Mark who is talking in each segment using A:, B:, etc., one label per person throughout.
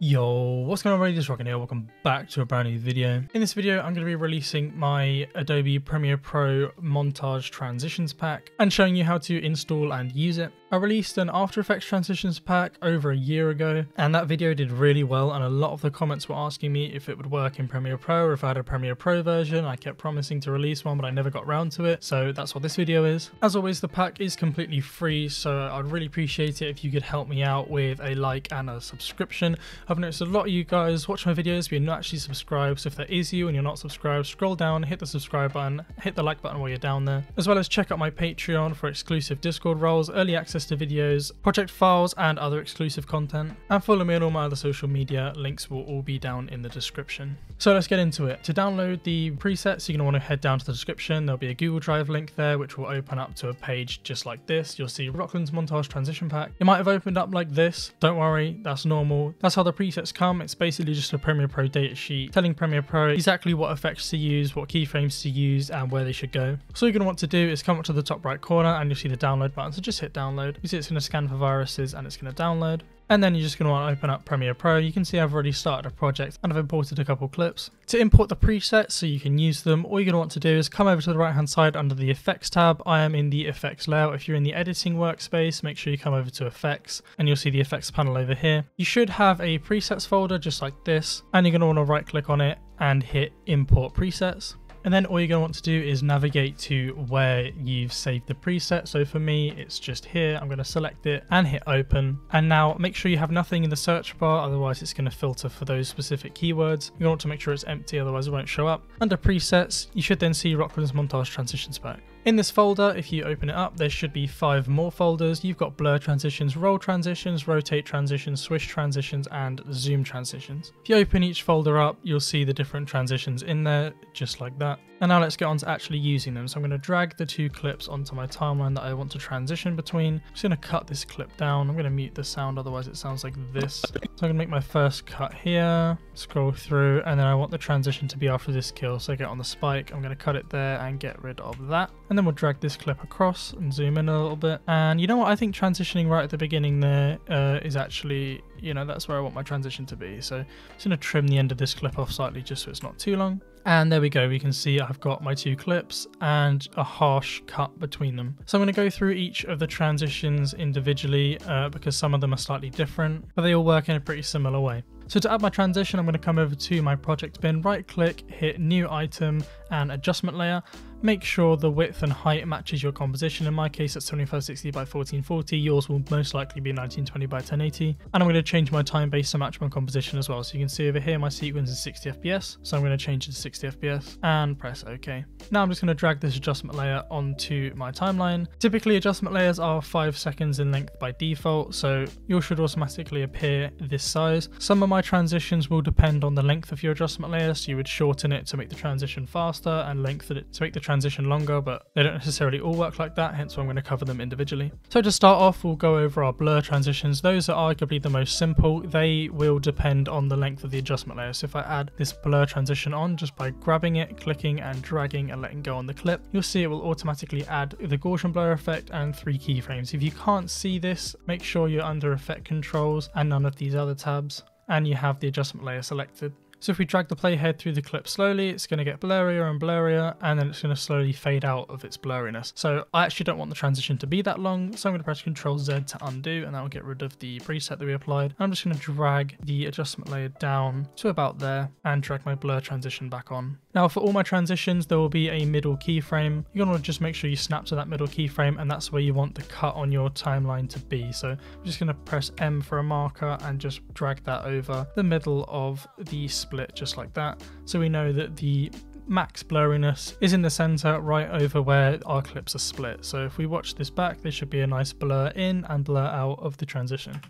A: Yo, what's going on everybody, this is Rocklan here, welcome back to a brand new video. In this video I'm going to be releasing my Adobe Premiere Pro Montage Transitions Pack and showing you how to install and use it. I released an After Effects Transitions Pack over a year ago and that video did really well and a lot of the comments were asking me if it would work in Premiere Pro or if I had a Premiere Pro version. I kept promising to release one but I never got around to it, so that's what this video is. As always the pack is completely free so I'd really appreciate it if you could help me out with a like and a subscription. I've noticed a lot of you guys watch my videos but you're not actually subscribed, so if that is you and you're not subscribed, scroll down, hit the subscribe button, hit the like button while you're down there, as well as check out my Patreon for exclusive Discord roles, early access to videos, project files and other exclusive content, and follow me on all my other social media, links will all be down in the description. So let's get into it. To download the presets, you're going to want to head down to the description, there'll be a Google Drive link there which will open up to a page just like this. You'll see Rocklan's Montage Transition Pack. It might have opened up like this, don't worry, that's normal. That's how the presets come. It's basically just a Premiere Pro data sheet telling Premiere Pro exactly what effects to use, what keyframes to use, and where they should go. So you're going to want to do is come up to the top right corner and you'll see the download button. So just hit download. You see it's going to scan for viruses and it's going to download. And then you're just going to want to open up Premiere Pro. You can see I've already started a project and I've imported a couple clips. To import the presets so you can use them, all you're going to want to do is come over to the right hand side under the Effects tab. I am in the Effects layout. If you're in the editing workspace, make sure you come over to Effects and you'll see the Effects panel over here. You should have a presets folder just like this and you're going to want to right click on it and hit Import Presets. And then all you're going to want to do is navigate to where you've saved the preset. So for me, it's just here. I'm going to select it and hit open. And now make sure you have nothing in the search bar. Otherwise it's going to filter for those specific keywords. You want to make sure it's empty. Otherwise it won't show up. Under presets, you should then see Rocklan's Montage Transitions Pack. In this folder, if you open it up, there should be five more folders. You've got blur transitions, roll transitions, rotate transitions, swish transitions, and zoom transitions. If you open each folder up, you'll see the different transitions in there, just like that. And now let's get on to actually using them. So I'm going to drag the two clips onto my timeline that I want to transition between. I'm just going to cut this clip down. I'm going to mute the sound, otherwise it sounds like this. So I'm going to make my first cut here, scroll through, and then I want the transition to be after this kill. So I get on the spike, I'm going to cut it there and get rid of that. And then we'll drag this clip across and zoom in a little bit. And you know what? I think transitioning right at the beginning there uh, is actually, you know, that's where I want my transition to be. So I'm just going to trim the end of this clip off slightly just so it's not too long. And there we go, we can see I've got my two clips and a harsh cut between them. So I'm going to go through each of the transitions individually uh, because some of them are slightly different, but they all work in a pretty similar way. So to add my transition, I'm going to come over to my project bin, right click, hit new item and adjustment layer. Make sure the width and height matches your composition. In my case, it's 2560 by 1440. Yours will most likely be 1920 by 1080. And I'm going to change my time base to match my composition as well. So you can see over here, my sequence is 60 FPS. So I'm going to change it to 60 FPS and press OK. Now I'm just going to drag this adjustment layer onto my timeline. Typically adjustment layers are 5 seconds in length by default. So yours should automatically appear this size. Some of my transitions will depend on the length of your adjustment layer. So you would shorten it to make the transition faster and lengthen it to make the transition longer, but they don't necessarily all work like that, hence why I'm going to cover them individually. So to start off, we'll go over our blur transitions. Those are arguably the most simple. They will depend on the length of the adjustment layer. So if I add this blur transition on just by grabbing it, clicking and dragging and letting go on the clip, you'll see it will automatically add the Gaussian blur effect and three keyframes. If you can't see this, make sure you're under effect controls and none of these other tabs and you have the adjustment layer selected. So if we drag the playhead through the clip slowly, it's going to get blurrier and blurrier, and then it's going to slowly fade out of its blurriness. So I actually don't want the transition to be that long, so I'm going to press Ctrl Z to undo, and that will get rid of the preset that we applied. I'm just going to drag the adjustment layer down to about there, and drag my blur transition back on. Now for all my transitions, there will be a middle keyframe. You're going to just make sure you snap to that middle keyframe, and that's where you want the cut on your timeline to be. So I'm just going to press M for a marker, and just drag that over the middle of the split just like that. So we know that the max blurriness is in the center right over where our clips are split. So if we watch this back, there should be a nice blur in and blur out of the transition.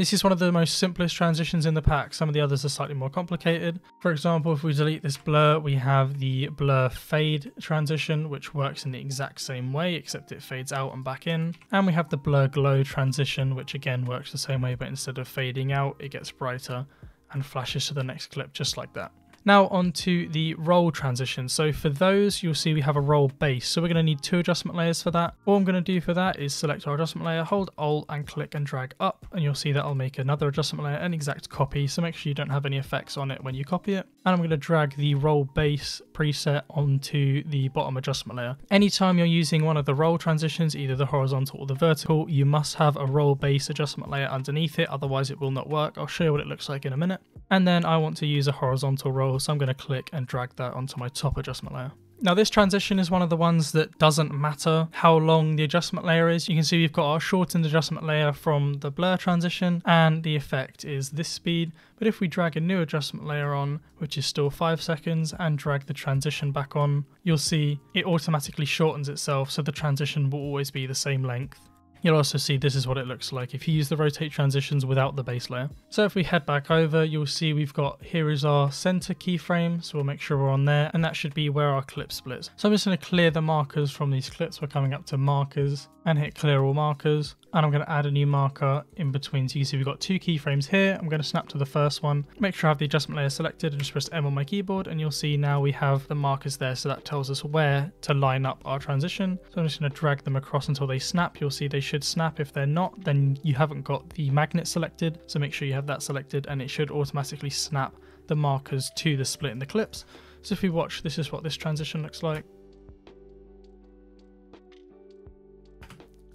A: This is one of the most simplest transitions in the pack. Some of the others are slightly more complicated. For example, if we delete this blur, we have the blur fade transition, which works in the exact same way, except it fades out and back in. And we have the blur glow transition, which again works the same way, but instead of fading out, it gets brighter and flashes to the next clip just like that. Now onto the roll transition. So for those, you'll see we have a roll base. So we're going to need two adjustment layers for that. All I'm going to do for that is select our adjustment layer, hold Alt and click and drag up. And you'll see that I'll make another adjustment layer, an exact copy. So make sure you don't have any effects on it when you copy it. And I'm going to drag the roll base preset onto the bottom adjustment layer. Anytime you're using one of the roll transitions, either the horizontal or the vertical, you must have a roll base adjustment layer underneath it. Otherwise it will not work. I'll show you what it looks like in a minute. And then I want to use a horizontal roll so I'm going to click and drag that onto my top adjustment layer. Now this transition is one of the ones that doesn't matter how long the adjustment layer is. You can see we've got our shortened adjustment layer from the blur transition and the effect is this speed. But if we drag a new adjustment layer on, which is still 5 seconds, and drag the transition back on, you'll see it automatically shortens itself so the transition will always be the same length. You'll also see this is what it looks like if you use the rotate transitions without the base layer. So if we head back over, you'll see we've got, here is our center keyframe. So we'll make sure we're on there and that should be where our clip splits. So I'm just gonna clear the markers from these clips. We're coming up to markers and hit clear all markers. And I'm going to add a new marker in between. So you can see we've got two keyframes here. I'm going to snap to the first one, make sure I have the adjustment layer selected and just press M on my keyboard. And you'll see now we have the markers there. So that tells us where to line up our transition. So I'm just going to drag them across until they snap. You'll see they should snap. If they're not, then you haven't got the magnet selected. So make sure you have that selected and it should automatically snap the markers to the split in the clips. So if we watch, this is what this transition looks like.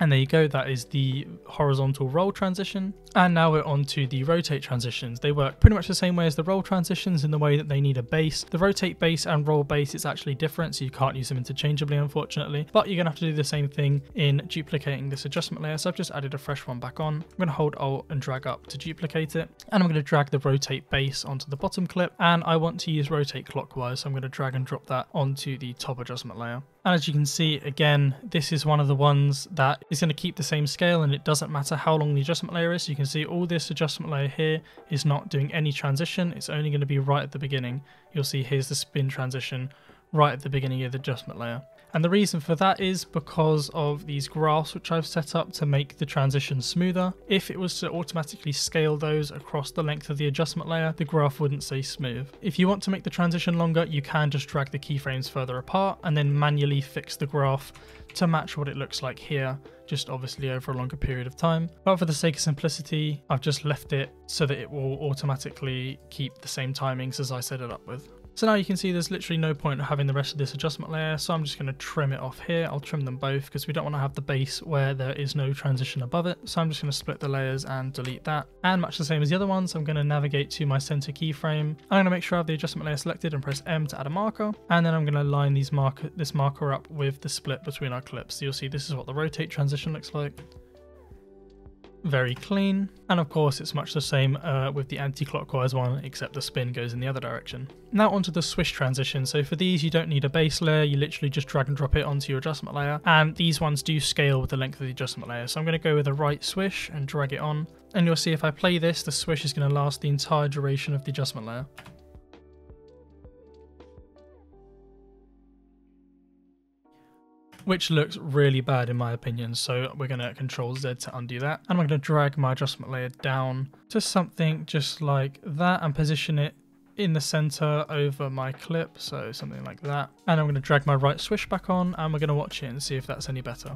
A: And there you go, that is the horizontal roll transition. And now we're on to the rotate transitions. They work pretty much the same way as the roll transitions in the way that they need a base. The rotate base and roll base is actually different, so you can't use them interchangeably, unfortunately. But you're gonna have to do the same thing in duplicating this adjustment layer. So I've just added a fresh one back on. I'm gonna hold Alt and drag up to duplicate it. And I'm gonna drag the rotate base onto the bottom clip. And I want to use rotate clockwise, so I'm gonna drag and drop that onto the top adjustment layer. And as you can see, again, this is one of the ones that is going to keep the same scale and it doesn't matter how long the adjustment layer is. You can see all this adjustment layer here is not doing any transition. It's only going to be right at the beginning. You'll see here's the spin transition right at the beginning of the adjustment layer. And the reason for that is because of these graphs which I've set up to make the transition smoother. If it was to automatically scale those across the length of the adjustment layer, the graph wouldn't say smooth. If you want to make the transition longer, you can just drag the keyframes further apart and then manually fix the graph to match what it looks like here, just obviously over a longer period of time. But for the sake of simplicity, I've just left it so that it will automatically keep the same timings as I set it up with. So now you can see there's literally no point having the rest of this adjustment layer, so I'm just going to trim it off here. I'll trim them both because we don't want to have the base where there is no transition above it. So I'm just going to split the layers and delete that. And much the same as the other ones, I'm going to navigate to my center keyframe. I'm going to make sure I have the adjustment layer selected and press M to add a marker. And then I'm going to line these marker, this marker up with the split between our clips. So you'll see this is what the rotate transition looks like very clean. And of course, it's much the same uh, with the anti-clockwise one, except the spin goes in the other direction. Now onto the swish transition. So for these, you don't need a base layer. You literally just drag and drop it onto your adjustment layer. And these ones do scale with the length of the adjustment layer. So I'm going to go with a right swish and drag it on. And you'll see if I play this, the swish is going to last the entire duration of the adjustment layer. Which looks really bad in my opinion. So we're going to control Z to undo that. And I'm going to drag my adjustment layer down to something just like that and position it in the center over my clip. So something like that. And I'm going to drag my right swish back on and we're going to watch it and see if that's any better.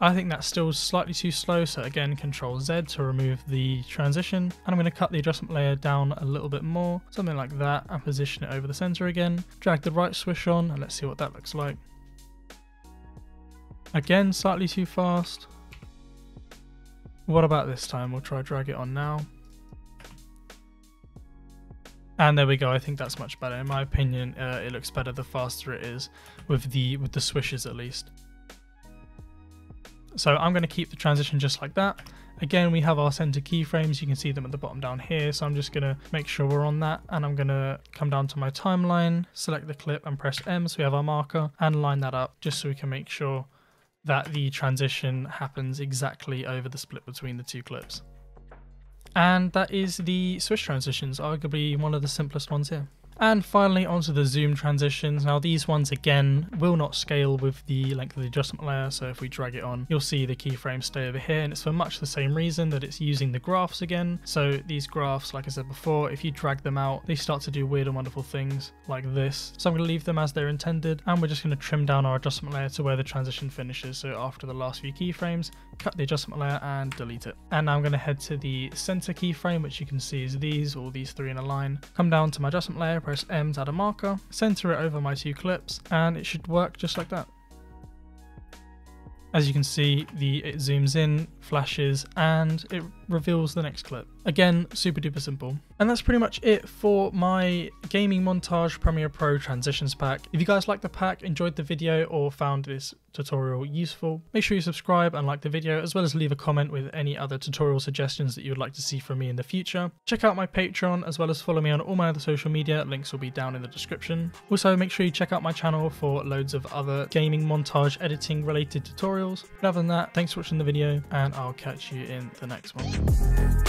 A: I think that's still slightly too slow, so again, Control Z to remove the transition. And I'm going to cut the adjustment layer down a little bit more, something like that, and position it over the center again. Drag the right swish on, and let's see what that looks like. Again, slightly too fast. What about this time? We'll try drag it on now. And there we go. I think that's much better. In my opinion, uh, it looks better the faster it is with the with the swishes at least. So I'm going to keep the transition just like that. Again, we have our center keyframes. You can see them at the bottom down here. So I'm just going to make sure we're on that. And I'm going to come down to my timeline, select the clip and press M. So we have our marker and line that up just so we can make sure that the transition happens exactly over the split between the two clips. And that is the swish transitions, arguably one of the simplest ones here. And finally onto the zoom transitions. Now these ones again will not scale with the length of the adjustment layer, so if we drag it on, you'll see the keyframes stay over here, and it's for much the same reason that it's using the graphs again. So these graphs, like I said before, if you drag them out, they start to do weird and wonderful things like this. So I'm going to leave them as they're intended, and we're just going to trim down our adjustment layer to where the transition finishes. So after the last few keyframes, cut the adjustment layer and delete it. And now I'm going to head to the center keyframe, which you can see is these, or these three in a line. Come down to my adjustment layer, press M to add a marker, center it over my two clips, and it should work just like that. As you can see, the it zooms in, flashes, and it reveals the next clip. Again, super duper simple. And that's pretty much it for my gaming montage Premiere Pro transitions pack. If you guys liked the pack, enjoyed the video, or found this tutorial useful, make sure you subscribe and like the video, as well as leave a comment with any other tutorial suggestions that you would like to see from me in the future. Check out my Patreon, as well as follow me on all my other social media, links will be down in the description. Also, make sure you check out my channel for loads of other gaming montage editing related tutorials. But other than that, thanks for watching the video, and I'll catch you in the next one. Música